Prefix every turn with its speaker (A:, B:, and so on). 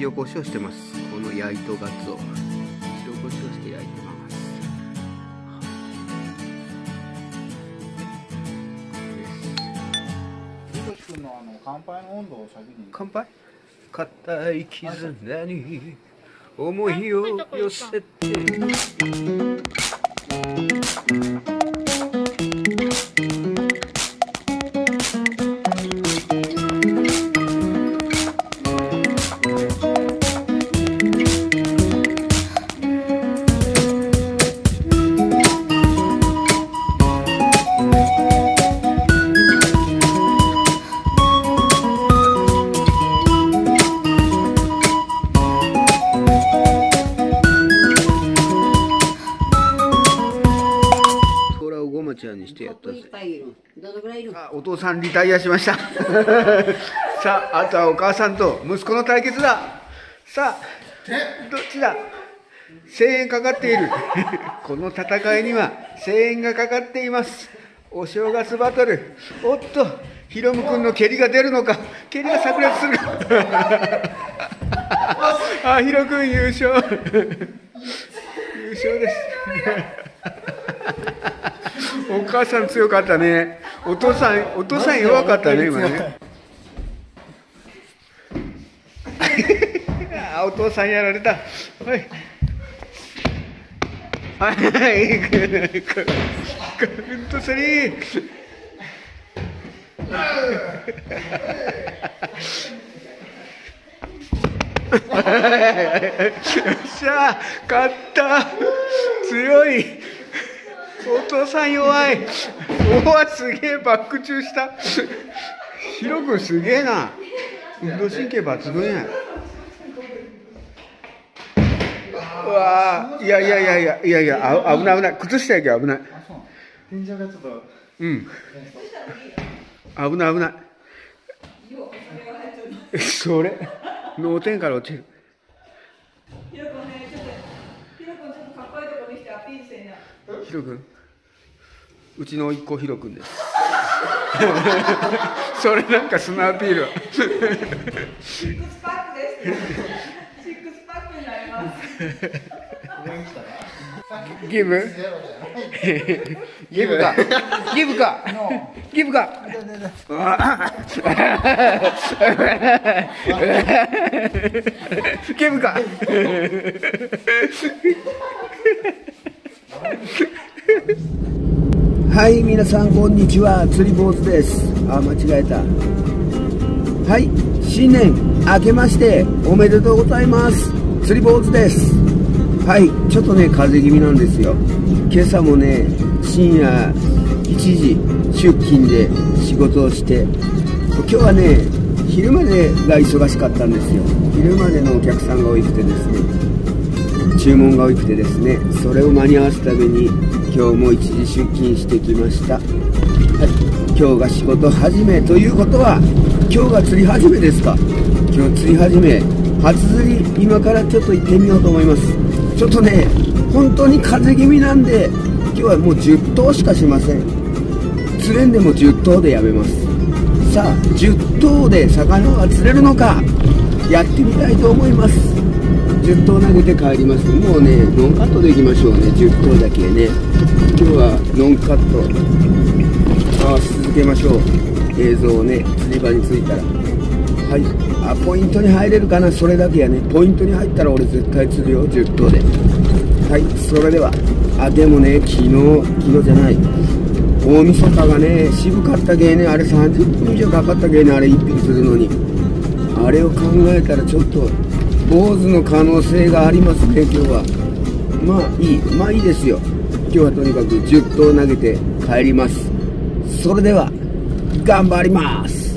A: 塩コショウしてます。この焼いとガツオ塩コショウして焼いてます。
B: の乾杯の温度を先に
A: 乾杯固い絆に思いを寄せて空をごまちゃんにしてやったぜ。
C: いっぱいいる。どのぐらいいる？
A: あお父さんリタイアしました。さああとはお母さんと息子の対決だ。さあどっちだ？声援かかっている。この戦いには声援がかかっています。お正月バトル。おっとヒロム君の蹴りが出るのか。蹴りが炸裂するか。あヒロ君優勝。優勝ですお母さん強かったね。お父さん、お父さん弱かったね、今ね。あお父さんやられた。はい。はい。カウントスリー。よっしゃ勝った強いお父さん弱い。おわすげえバック中した。ヒロ君すげえな。運動神経抜群や。うわー。いやいやいやいやいやいやあ危ない危ない。靴下やけど危ない。
B: 天井がちょっと。
A: うん。危ない危ない。それ？脳天から落ちる。
D: ひろくんね、ちょっと、ひろくんちょっとかっこいいとこ見せてアピールしてんな。
A: ヒロ君うちの一個ヒロ君です。それなんかスナピール。は
D: シックスパックです。シックスパックになります。
A: ギブ？ギブ。か。ギブか。ギブか。ギブか はい皆さんこんにちは。釣り坊主です。あ間違えた。はい新年明けましておめでとうございます。釣り坊主です。はいちょっとね風邪気味なんですよ。今朝もね深夜1時出勤で仕事をして今日はね昼までが忙しかったんですよ。昼までのお客さんが多くてですね注文が多くてですねそれを間に合わすために今日も一時出勤してきました。はい今日が仕事始めということは今日が釣り始めですか？今日釣り始め初釣り今からちょっと行ってみようと思います。ちょっとね本当に風邪気味なんで今日はもう10頭しかしません。釣れんでも10頭でやめます。さあ10頭で魚は釣れるのかやってみたいと思います。10頭投げて帰ります。もうねノンカットでいきましょうね。10頭だけね。今日はノンカット。回し続けましょう。映像をね釣り場に着いたら。はい。あポイントに入れるかな。それだけやね。ポイントに入ったら俺絶対釣るよ。10頭で。はい。それでは。あでもね昨日昨日じゃない。大晦日がね渋かった芸ね。あれ30分以上かかった芸ね。あれ1匹するのに。あれを考えたらちょっと坊主の可能性がありますね今日は。まあいい。まあいいですよ。今日はとにかく10投投げて帰ります。それでは頑張ります。